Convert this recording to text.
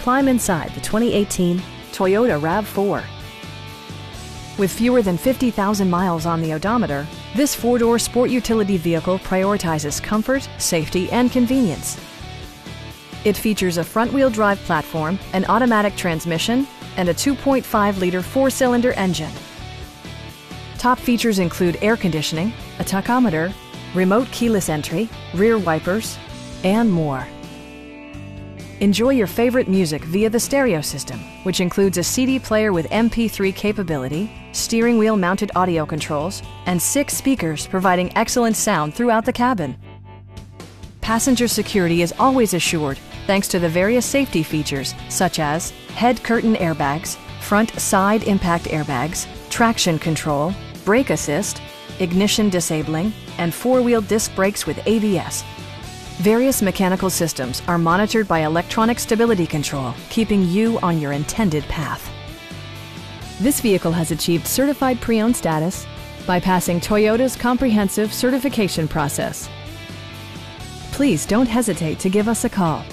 climb inside the 2018 Toyota RAV4. With fewer than 50,000 miles on the odometer, this four-door sport utility vehicle prioritizes comfort, safety, and convenience. It features a front-wheel drive platform, an automatic transmission, and a 2.5-liter four-cylinder engine. Top features include air conditioning, a tachometer, remote keyless entry, rear wipers, and more. Enjoy your favorite music via the stereo system, which includes a CD player with MP3 capability, steering wheel mounted audio controls, and six speakers providing excellent sound throughout the cabin. Passenger security is always assured thanks to the various safety features such as head curtain airbags, front side impact airbags, traction control, brake assist, ignition disabling, and four-wheel disc brakes with ABS. Various mechanical systems are monitored by electronic stability control, keeping you on your intended path. This vehicle has achieved certified pre-owned status by passing Toyota's comprehensive certification process. Please don't hesitate to give us a call